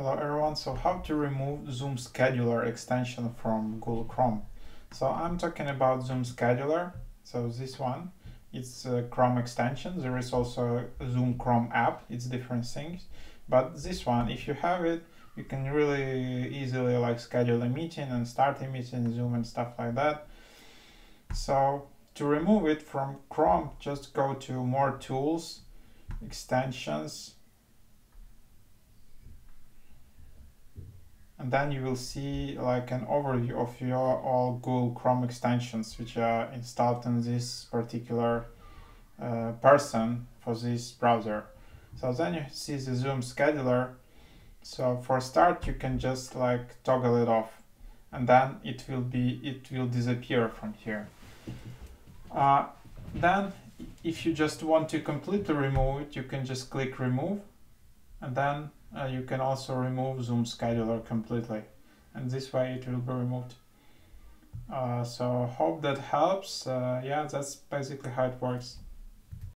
Hello everyone, so how to remove Zoom Scheduler extension from Google Chrome. So I'm talking about Zoom Scheduler, so this one, it's a Chrome extension, there is also a Zoom Chrome app, it's different things, but this one, if you have it, you can really easily like schedule a meeting and start a meeting in Zoom and stuff like that. So to remove it from Chrome, just go to more tools, extensions, and then you will see like an overview of your all Google Chrome extensions which are installed in this particular uh, person for this browser. So then you see the Zoom scheduler. So for start, you can just like toggle it off and then it will be, it will disappear from here. Uh, then if you just want to completely remove it, you can just click remove and then uh, you can also remove zoom scheduler completely. And this way it will be removed. Uh, so hope that helps. Uh, yeah that's basically how it works